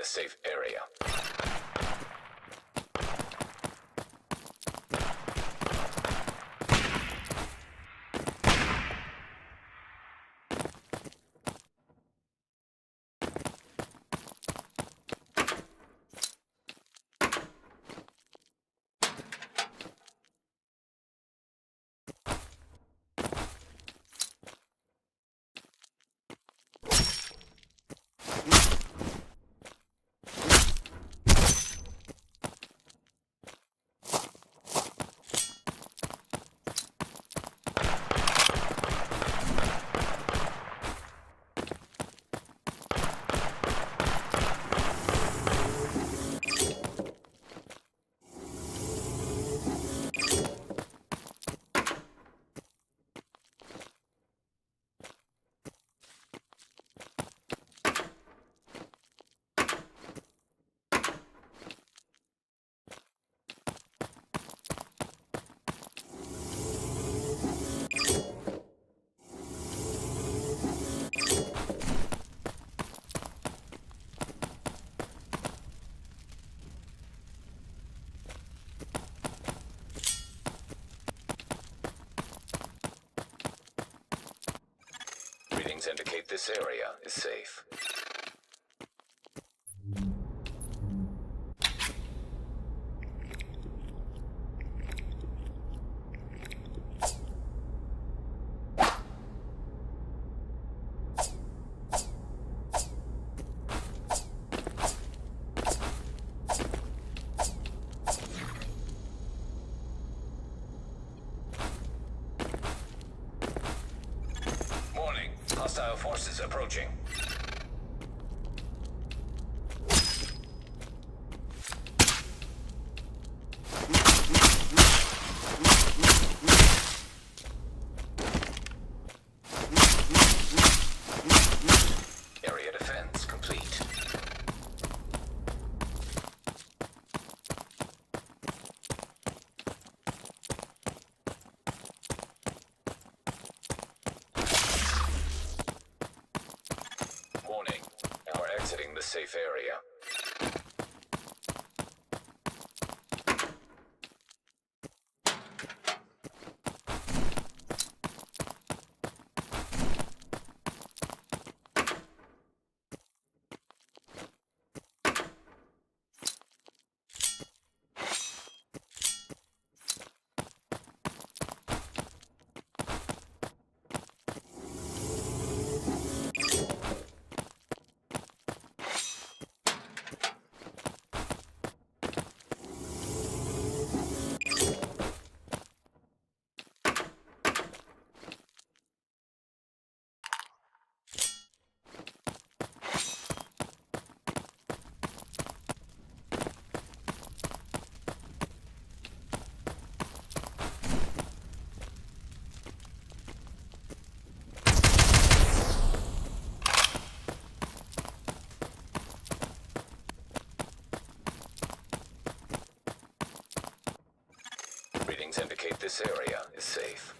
the safe. Indicate this area is safe. Warning, hostile forces approaching. Exiting the safe area. Indicate this area is safe.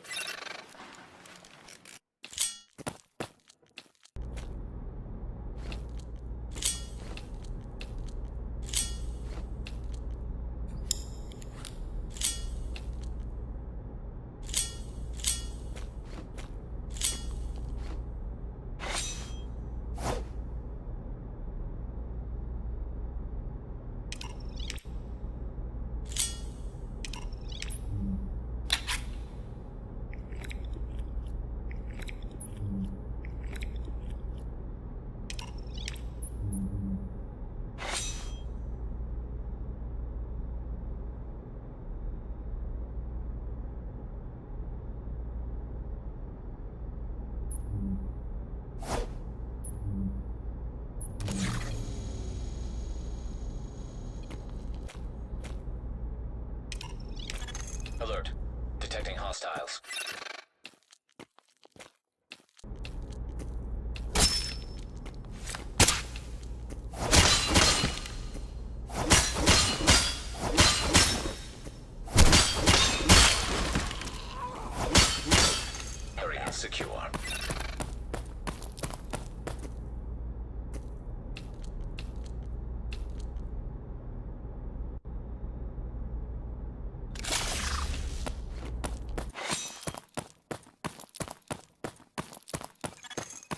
secure.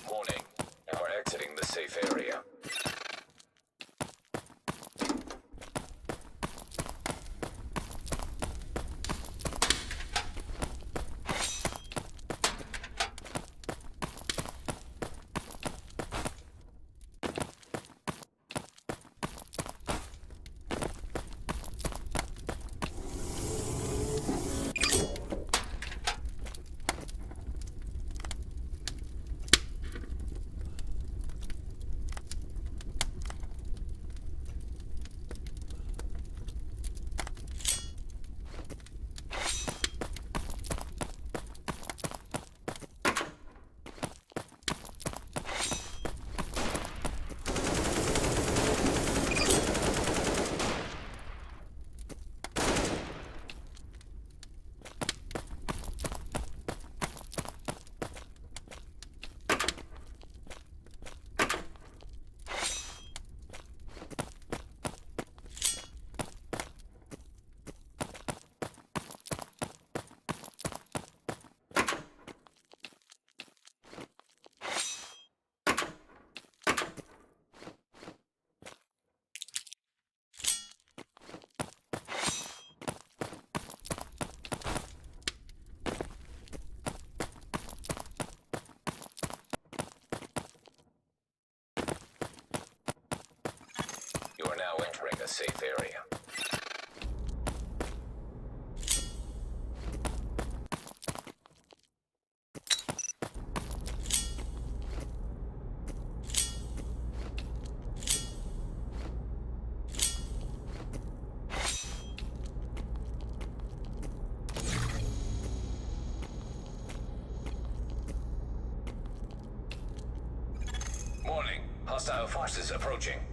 Warning, you are exiting the safe area. Safe area. Warning. Hostile forces approaching.